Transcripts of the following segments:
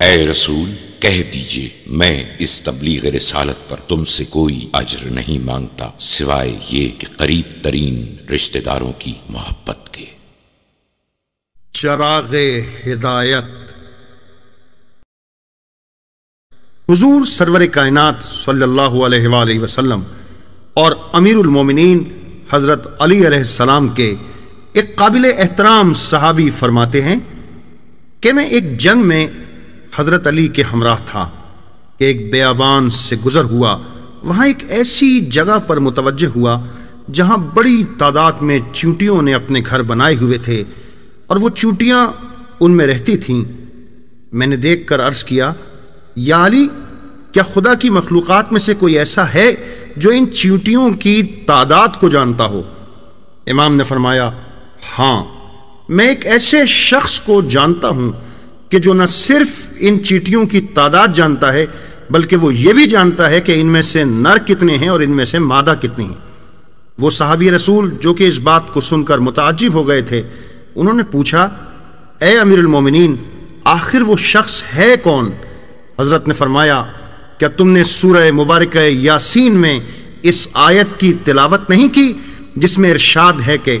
ए रसूल कह दीजिए मैं इस तबलीग रिसालत पर तुमसे कोई अजर नहीं मांगता सिवाय ये कि करीब तरीन रिश्तेदारों की मोहब्बत के चराग हिदायत हुजूर सरवर कायनात सल्लल्लाहु अलैहि वसल्लम और अमीरुल मोमिनीन हज़रत अली सलाम के एक काबिल एहतराम सहाबी फरमाते हैं कि मैं एक जंग में हज़रत अली के हमराह था। कि एक बेयाबान से गुजर हुआ, वहाँ एक ऐसी जगह पर मुतवजह हुआ, जहाँ बड़ी तादाद में चूटियों ने अपने घर बनाए हुए थे और वो चूटियाँ उनमें रहती थीं। मैंने देखकर अर्ज़ किया या अली क्या खुदा की मखलूक़ात में से कोई ऐसा है जो इन चींटियों की तादाद को जानता हो? इमाम ने फरमाया हाँ। मैं एक ऐसे शख्स को जानता हूँ कि जो न सिर्फ़ इन चीटियों की तादाद जानता है, बल्कि वो ये भी जानता है कि इनमें से नर कितने हैं और इनमें से मादा कितनी हैं। वो साहबी रसूल जो कि इस बात को सुनकर मुताजिब हो गए थे, उन्होंने पूछा, ए अमीरुल मोमिनीन, आखिर वो शख्स है कौन? हजरत ने फरमाया क्या तुमने सूरह मुबारक यासीन में इस आयत की तिलावत नहीं की जिसमें इरशाद है कि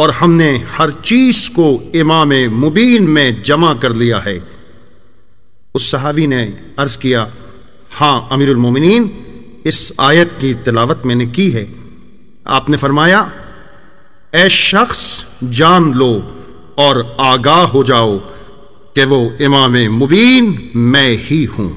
और हमने हर चीज को इमाम मुबीन में जमा कर लिया है उस सहावी ने अर्ज़ किया हाँ अमीरमिन इस आयत की तलावत मैंने की है। आपने फरमाया ए शख्स, जान लो और आगाह हो जाओ कि वो इमाम मुबीन मैं ही हूँ।